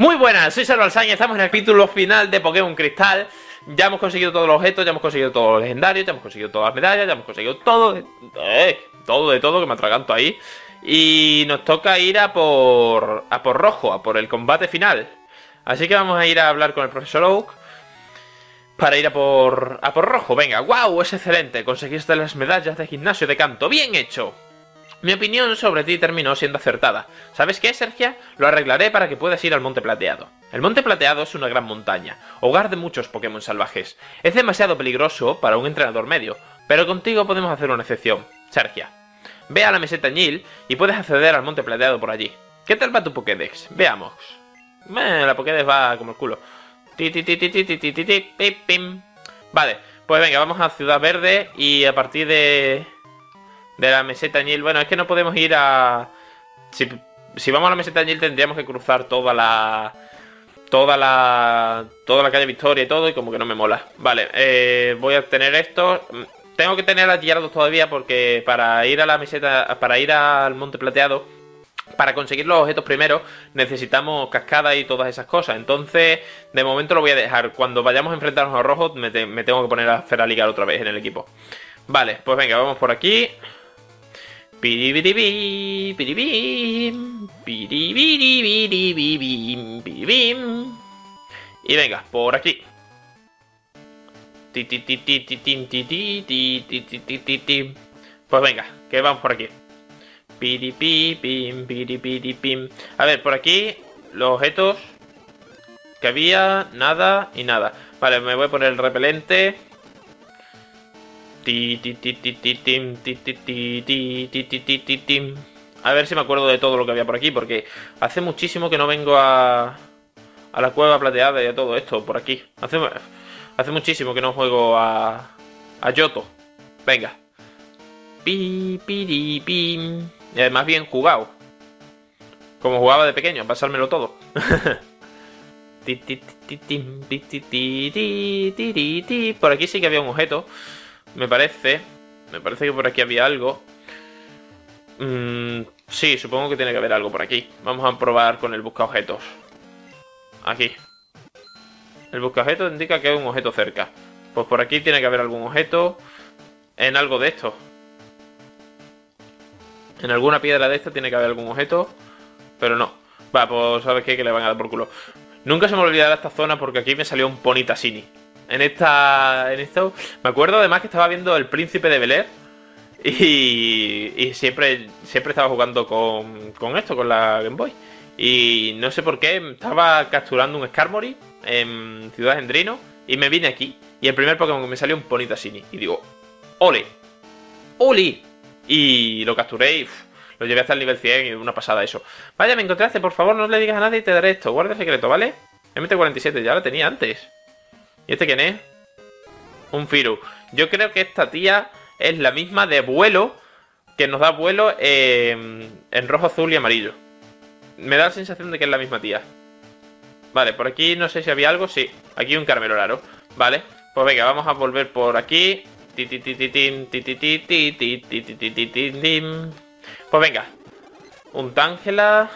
Muy buenas, soy Salva y estamos en el capítulo final de Pokémon Cristal. Ya hemos conseguido todos los objetos, ya hemos conseguido todos los legendarios, ya hemos conseguido todas las medallas, ya hemos conseguido todo, eh, todo de todo, que me atraganto ahí. Y nos toca ir a por, a por rojo, a por el combate final. Así que vamos a ir a hablar con el profesor Oak para ir a por, a por rojo. Venga, wow, es excelente, conseguiste las medallas de gimnasio de canto, bien hecho. Mi opinión sobre ti terminó siendo acertada. ¿Sabes qué, Sergia? Lo arreglaré para que puedas ir al Monte Plateado. El Monte Plateado es una gran montaña, hogar de muchos Pokémon salvajes. Es demasiado peligroso para un entrenador medio, pero contigo podemos hacer una excepción. Sergia. Ve a la meseta Nil y puedes acceder al Monte Plateado por allí. ¿Qué tal va tu Pokédex? Veamos. la Pokédex va como el culo. Vale, pues venga, vamos a Ciudad Verde y a partir de de la meseta Nil. Bueno, es que no podemos ir a... Si, vamos a la meseta Nil tendríamos que cruzar toda la... Toda la... Toda la calle Victoria y todo y como que no me mola. Vale, eh, voy a tener esto. Tengo que tener a todavía porque para ir a la meseta... Para ir al Monte Plateado para conseguir los objetos primero necesitamos cascada y todas esas cosas. Entonces, de momento lo voy a dejar. Cuando vayamos a enfrentarnos a rojos, me, tengo que poner a Feraligar otra vez en el equipo. Vale, pues venga, vamos por aquí. Piribiribim. Y venga, por aquí. Pues venga, que vamos por aquí. Piripipim. A ver, por aquí los objetos que había, nada y nada. Vale, me voy a poner el repelente. A ver si me acuerdo de todo lo que había por aquí, porque hace muchísimo que no vengo a, a la cueva plateada y a todo esto por aquí. Hace, muchísimo que no juego a, a Yoto. Venga. Pi, pi, pi. Y además bien jugado. Como jugaba de pequeño, pasármelo todo. Por aquí sí que había un objeto. Me parece. Me parece que por aquí había algo. Mm, sí, supongo que tiene que haber algo por aquí. Vamos a probar con el busca objetos. Aquí. El busca objetos indica que hay un objeto cerca. Pues por aquí tiene que haber algún objeto. En algo de esto. En alguna piedra de esta tiene que haber algún objeto. Pero no. Va, pues sabes qué, que le van a dar por culo. Nunca se me olvidará esta zona porque aquí me salió un Ponytasini en esta en esto. Me acuerdo además que estaba viendo El Príncipe de Bel Air y, y siempre siempre estaba jugando con, con esto, con la Game Boy. Y no sé por qué, estaba capturando un Skarmory en Ciudad Endrino y me vine aquí. Y el primer Pokémon que me salió un Ponytasini. Y digo, ¡ole! ¡ole! Y lo capturé y lo llevé hasta el nivel 100 y una pasada eso. Vaya, me encontraste, por favor, no le digas a nadie y te daré esto. Guarda secreto, ¿vale? MT47, ya lo tenía antes. ¿Y este quién es? Un Firu. Yo creo que esta tía es la misma de vuelo que nos da vuelo en, rojo, azul y amarillo. Me da la sensación de que es la misma tía. Vale, por aquí no sé si había algo. Sí, aquí un Carmelo raro. Vale, pues venga, vamos a volver por aquí. Pues venga, un Tángela.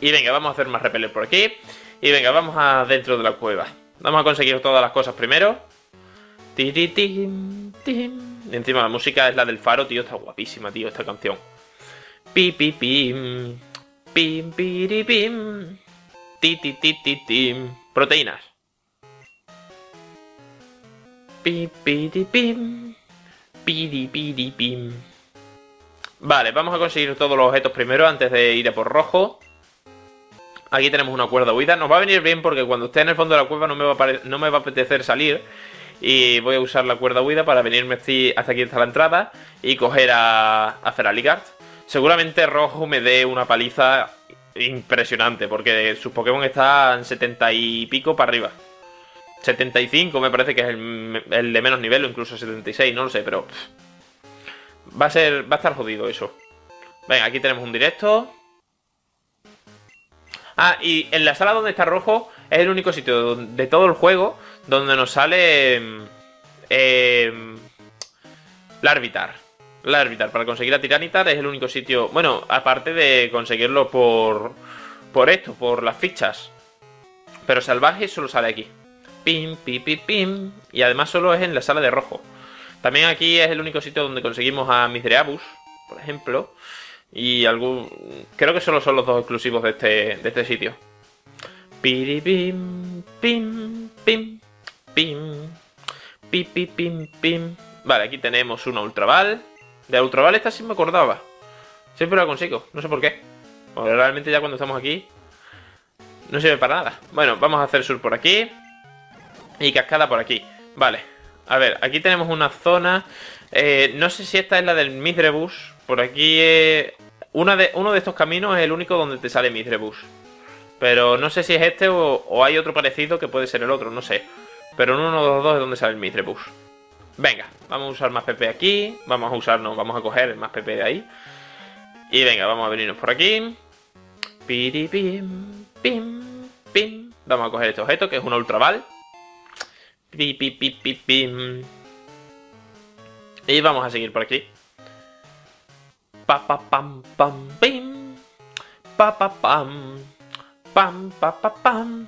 Y venga, vamos a hacer más repeles por aquí. Y venga, vamos a dentro de la cueva. Vamos a conseguir todas las cosas primero. Y encima la música es la del faro, tío. Está guapísima, tío, esta canción. Pi, pi, pim. Pim, piri, pim. Ti, ti, ti, ti, tim. Proteínas. Pi, piri, pim. Piri, piri, pim. Vale, vamos a conseguir todos los objetos primero antes de ir a por rojo. Aquí tenemos una cuerda huida. Nos va a venir bien porque cuando esté en el fondo de la cueva no me va a, no me va a apetecer salir. Y voy a usar la cuerda huida para venirme hasta aquí hasta la entrada y coger a, a Feraligard. Seguramente Rojo me dé una paliza impresionante porque sus Pokémon están 70 y pico para arriba. 75 me parece que es el, el, de menos nivel o incluso 76, no lo sé, pero... va a ser... va a estar jodido eso. Venga, aquí tenemos un directo. Ah, y en la sala donde está rojo es el único sitio de todo el juego donde nos sale eh, Larvitar. Larvitar, para conseguir a Tiranitar es el único sitio... Bueno, aparte de conseguirlo por, por esto, por las fichas. Pero salvaje solo sale aquí. Pim, pim, pim, pim. Y además solo es en la sala de rojo. También aquí es el único sitio donde conseguimos a Misdreabus, por ejemplo. Y algún. Creo que solo son los dos exclusivos de este, de este sitio. Piripim, pim, pim, pim. Pipi, pim, pim. Vale, aquí tenemos una Ultraval. De Ultraval esta sí me acordaba. Siempre la consigo, no sé por qué. Porque realmente ya cuando estamos aquí no sirve para nada. Bueno, vamos a hacer sur por aquí. Y cascada por aquí. Vale. A ver, aquí tenemos una zona. Eh, no sé si esta es la del Mithrebus. Por aquí eh, una de, uno de estos caminos es el único donde te sale Mithrebus. Pero no sé si es este o, hay otro parecido que puede ser el otro, no sé. Pero en uno de los dos es donde sale el Mithrebus. Venga, vamos a usar más PP aquí. Vamos a usarnos, vamos a coger más PP de ahí. Y venga, vamos a venirnos por aquí. Piripim, pim, pim. Vamos a coger este objeto que es una ultraval. Pi, pi, pi, pim. Y vamos a seguir por aquí. Pa, pa, pam, pam, pim. Pa, pa, pam. Pam, pa, pa, pam.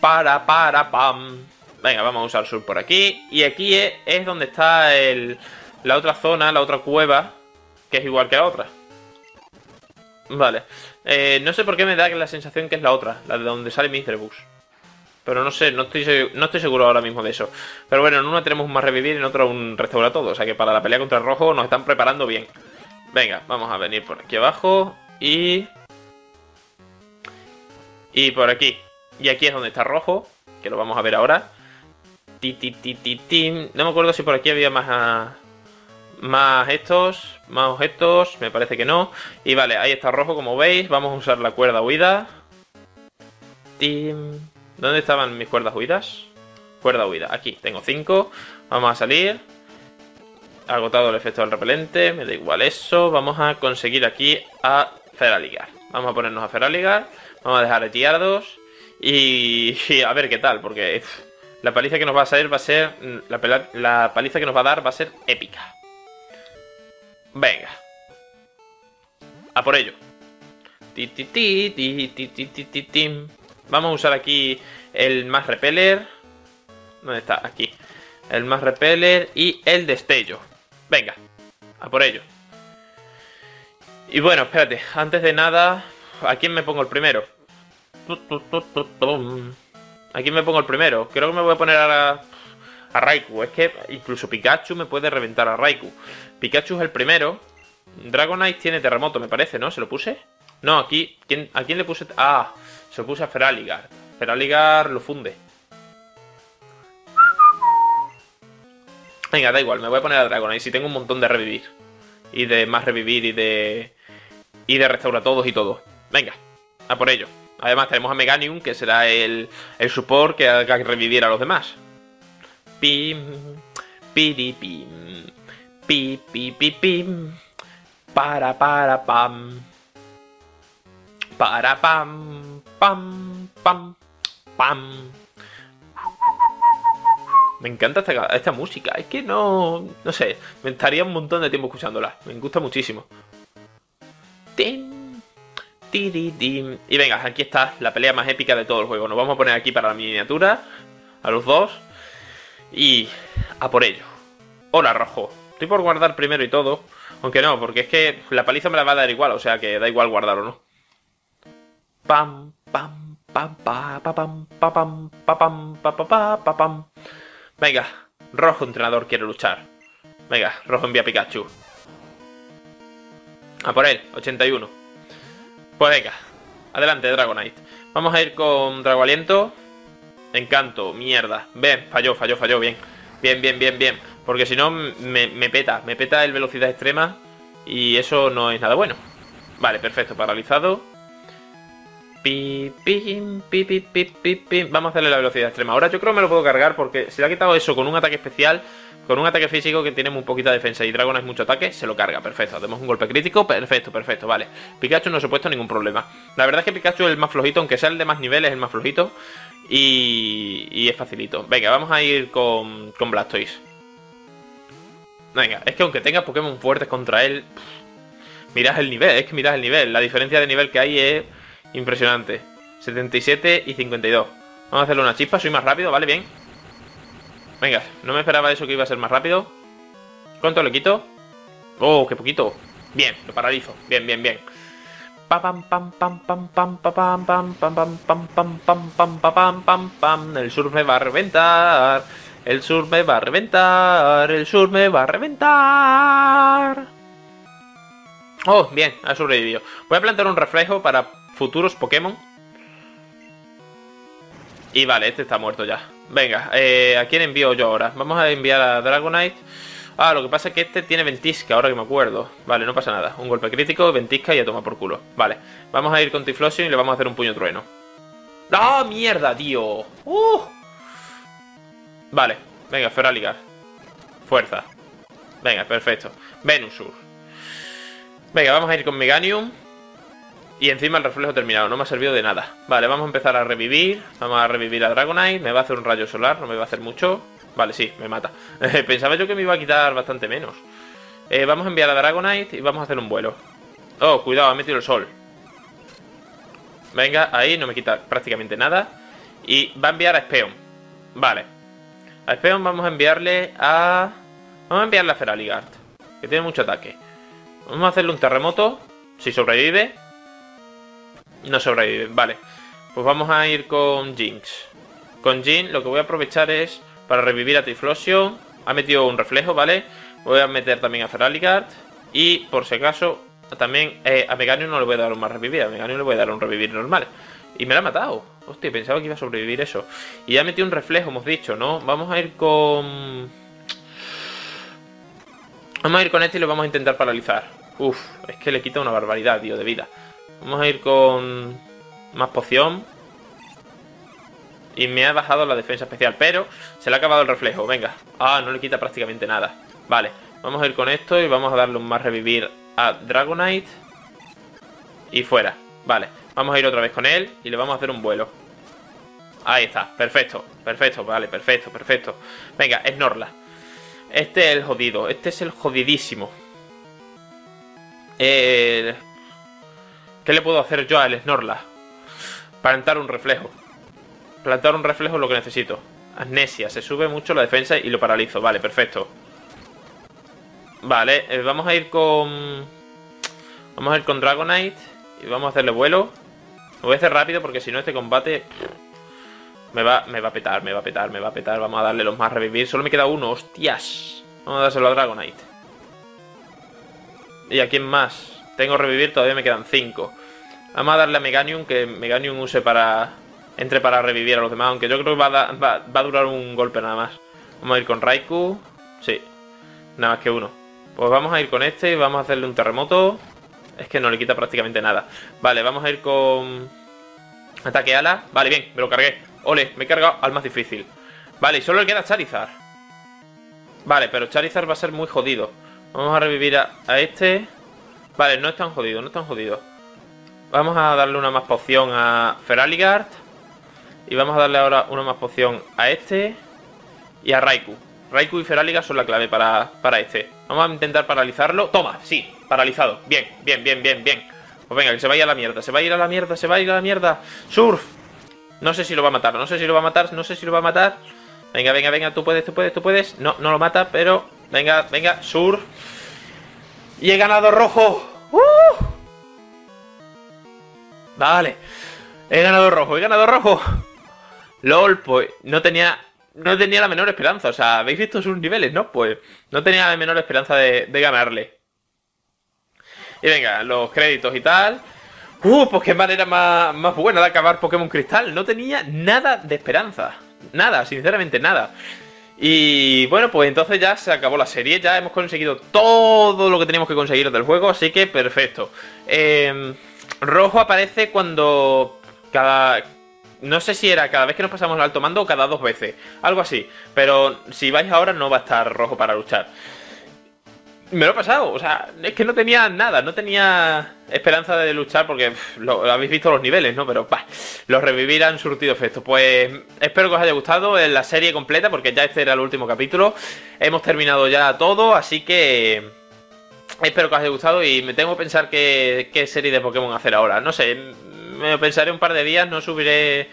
Para, para, pam. Venga, vamos a usar sur por aquí. Y aquí es, es donde está el, la otra zona, la otra cueva, que es igual que la otra. Vale. Eh, no sé por qué me da la sensación que es la otra, la de donde sale Bus. Pero no sé, no estoy, no estoy seguro ahora mismo de eso. Pero bueno, en una tenemos un más revivir y en otra un restaurar todo. O sea que para la pelea contra el rojo nos están preparando bien. Venga, vamos a venir por aquí abajo. Y... Y por aquí. Y aquí es donde está rojo. Que lo vamos a ver ahora. Ti, ti, ti, ti. No me acuerdo si por aquí había más... A... Más estos, más objetos, me parece que no. Y vale, ahí está rojo como veis. Vamos a usar la cuerda huida. Tim. ¿Dónde estaban mis cuerdas huidas? Cuerda huida, aquí, tengo 5. Vamos a salir. Agotado el efecto del repelente, me da igual eso. Vamos a conseguir aquí a Feraligar. Vamos a ponernos a Feraligar, vamos a dejar a y, y, a ver qué tal, porque la paliza que nos va a salir va a ser... Mm, la, paliza que nos va a dar va a ser épica. Venga. A por ello. Ti, ti, ti, ti, Vamos a usar aquí el más repeler. ¿Dónde está? Aquí. El más repeler y el destello. Venga. A por ello. Y bueno, espérate. Antes de nada, ¿a quién me pongo el primero? ¿A quién me pongo el primero? Creo que me voy a poner a, Raikou. Es que incluso Pikachu me puede reventar a Raikou. Pikachu es el primero. Dragonite tiene terremoto, me parece, ¿no? ¿Se lo puse? No, aquí. ¿quién, ¿A quién le puse? Ah, se lo puse a Feraligar. Feraligar lo funde. Venga, da igual, me voy a poner a Dragonite. Si tengo un montón de revivir. Y de más revivir y de. Y de restaurar todos y todo. Venga, a por ello. Además, tenemos a Meganium, que será el, el support que haga revivir a los demás. Pim, piripim. Pi, pi, pi, pim. Para, para, pam. Para, pam. Pam, pam. Pam. Me encanta esta, música. Es que no. No sé. Me estaría un montón de tiempo escuchándola. Me gusta muchísimo. Y venga, aquí está la pelea más épica de todo el juego. Nos vamos a poner aquí para la miniatura. A los dos. Y. A por ello. Hola, rojo. Estoy por guardar primero y todo. Aunque no, porque es que la paliza me la va a dar igual, o sea que da igual guardar o no. Pam, pam, pam, pa, pa, pam, pa, pam, pa, pam, pa, pa, pa, pam. Venga, rojo entrenador quiere luchar. Venga, rojo envía Pikachu. A por él, 81. Pues venga, adelante Dragonite. Vamos a ir con Drago Aliento. Encanto, mierda. Ven, falló, falló, falló, bien. Bien, bien, bien, bien. Porque si no, me, peta. Me peta el velocidad extrema. Y eso no es nada bueno. Vale, perfecto. Paralizado. Pi, pi, pi, pi, pi. Vamos a hacerle la velocidad extrema. Ahora yo creo que me lo puedo cargar porque si le ha quitado eso con un ataque especial, con un ataque físico que tiene muy poquita defensa y Dragon es mucho ataque, se lo carga. Perfecto. Hacemos un golpe crítico. Perfecto, perfecto. Vale. Pikachu no se ha puesto ningún problema. La verdad es que Pikachu es el más flojito, aunque sea el de más niveles, es el más flojito. Y, y es facilito. Venga, vamos a ir con, con Blastoise. Venga, es que aunque tenga Pokémon fuertes contra él, mirad el nivel, es que mirad el nivel. La diferencia de nivel que hay es Impresionante. 77 y 52. Vamos a hacerle una chispa, soy más rápido, vale, bien. Venga, no me esperaba eso que iba a ser más rápido. ¿Cuánto le quito? Oh, qué poquito. Bien, lo paralizo. Bien, bien, bien. Pam pam pam pam pam pam pam pam pam pam pam pam pam pam pam pam El sur me va a reventar. El sur me va a reventar. El sur me va a reventar. Oh, bien, ha sobrevivido. Voy a plantar un reflejo para futuros Pokémon. Y vale, este está muerto ya. Venga, eh, ¿a quién envío yo ahora? Vamos a enviar a Dragonite. Ah, lo que pasa es que este tiene ventisca, ahora que me acuerdo. Vale, no pasa nada. Un golpe crítico, ventisca y a tomar por culo. Vale, vamos a ir con Tiflosion y le vamos a hacer un puño trueno. ¡Ah, mierda, tío! ¡Uh! Vale, venga, Feraligar. Fuerza. Venga, perfecto. Venusur. Venga, vamos a ir con Meganium. Y encima el reflejo terminado, no me ha servido de nada. Vale, vamos a empezar a revivir. Vamos a revivir a Dragonite. Me va a hacer un rayo solar, no me va a hacer mucho. Vale, sí, me mata. Pensaba yo que me iba a quitar bastante menos. Eh, vamos a enviar a Dragonite y vamos a hacer un vuelo. Oh, cuidado, ha metido el sol. Venga, ahí no me quita prácticamente nada. Y va a enviar a Speon. Vale. A Speon vamos a enviarle a... Vamos a enviarle a Feraligard. Que tiene mucho ataque. Vamos a hacerle un terremoto. Si sobrevive. No sobrevive, vale. Pues vamos a ir con Jinx. Con Jin lo que voy a aprovechar es para revivir a Tiflosion. Ha metido un reflejo, ¿vale? Voy a meter también a Feraligard. Y por si acaso, también eh, a Meganium no le voy a dar un más revivir. A Meganium le voy a dar un revivir normal. Y me lo ha matado. Hostia, pensaba que iba a sobrevivir eso. Y ha metido un reflejo, hemos dicho, ¿no? Vamos a ir con... Vamos a ir con este y lo vamos a intentar paralizar. Uf, es que le quita una barbaridad, tío, de vida. Vamos a ir con más poción. Y me ha bajado la defensa especial, pero se le ha acabado el reflejo. Venga. Ah, no le quita prácticamente nada. Vale, vamos a ir con esto y vamos a darle un más revivir a Dragonite. Y fuera. Vale, vamos a ir otra vez con él y le vamos a hacer un vuelo. Ahí está, perfecto, perfecto, vale, perfecto, perfecto. Venga, Snorla. Este es el jodido, este es el jodidísimo. Eh, ¿Qué le puedo hacer yo al Snorla? Plantar un reflejo. Plantar un reflejo es lo que necesito. Amnesia, se sube mucho la defensa y lo paralizo. Vale, perfecto. Vale, eh, vamos a ir con... Vamos a ir con Dragonite y vamos a hacerle vuelo. Lo voy a hacer rápido porque si no este combate... Me va, me va a petar, me va a petar, me va a petar. Vamos a darle los más revivir. Solo me queda uno, hostias. Vamos a dárselo a Dragonite. ¿Y a quién más? Tengo revivir, todavía me quedan 5. Vamos a darle a Meganium, que Meganium use para... Entre para revivir a los demás, aunque yo creo que va a, va, a durar un golpe nada más. Vamos a ir con Raikou. Sí, nada más que uno. Pues vamos a ir con este y vamos a hacerle un terremoto. Es que no le quita prácticamente nada. Vale, vamos a ir con... Ataque ala. Vale, bien, me lo cargué. Ole, me he cargado al más difícil. Vale, y solo le queda Charizard. Vale, pero Charizard va a ser muy jodido. Vamos a revivir a, a este. Vale, no es tan jodido, no es tan jodido. Vamos a darle una más poción a Feraligard. Y vamos a darle ahora una más poción a este. Y a Raikou. Raikou y Feraligard son la clave para, para este. Vamos a intentar paralizarlo. Toma, sí, paralizado. Bien, bien, bien, bien, bien. Pues venga, que se vaya a la mierda. Se va a ir a la mierda, se va a ir a la mierda. Surf. No sé si lo va a matar, no sé si lo va a matar, no sé si lo va a matar. Venga, venga, venga, tú puedes, tú puedes, tú puedes. No, no lo mata, pero... Venga, venga, Surf. Y he ganado rojo. ¡Uh! Vale. He ganado rojo, he ganado rojo. LOL, pues no tenía no tenía la menor esperanza. O sea, habéis visto sus niveles, ¿no? Pues no tenía la menor esperanza de, ganarle. Y venga, los créditos y tal. Uh, pues qué manera más, más buena de acabar Pokémon Cristal. No tenía nada de esperanza. Nada, sinceramente nada. Y bueno, pues entonces ya se acabó la serie. Ya hemos conseguido todo lo que teníamos que conseguir del juego. Así que perfecto. Eh, rojo aparece cuando cada... No sé si era cada vez que nos pasamos al alto mando o cada dos veces. Algo así. Pero si vais ahora no va a estar rojo para luchar. Me lo he pasado, o sea, es que no tenía nada, no tenía esperanza de luchar porque lo, habéis visto los niveles, ¿no? Pero bah, los revivir han surtido efecto. Pues espero que os haya gustado la serie completa porque ya este era el último capítulo. Hemos terminado ya todo, así que espero que os haya gustado y me tengo que pensar qué, qué serie de Pokémon hacer ahora. No sé, me pensaré un par de días, no subiré...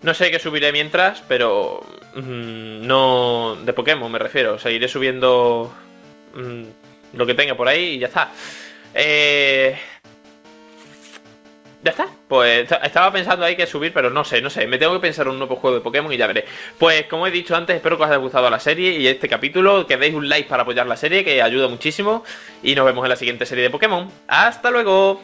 No sé qué subiré mientras, pero... mm, no... De Pokémon me refiero. Seguiré subiendo... mm, lo que tenga por ahí y ya está. Eh... Ya está. Pues esta- estaba pensando ahí que subir, pero no sé, no sé. Me tengo que pensar un nuevo juego de Pokémon y ya veré. Pues como he dicho antes, espero que os haya gustado la serie y este capítulo. Que deis un like para apoyar la serie, que ayuda muchísimo. Y nos vemos en la siguiente serie de Pokémon. ¡Hasta luego!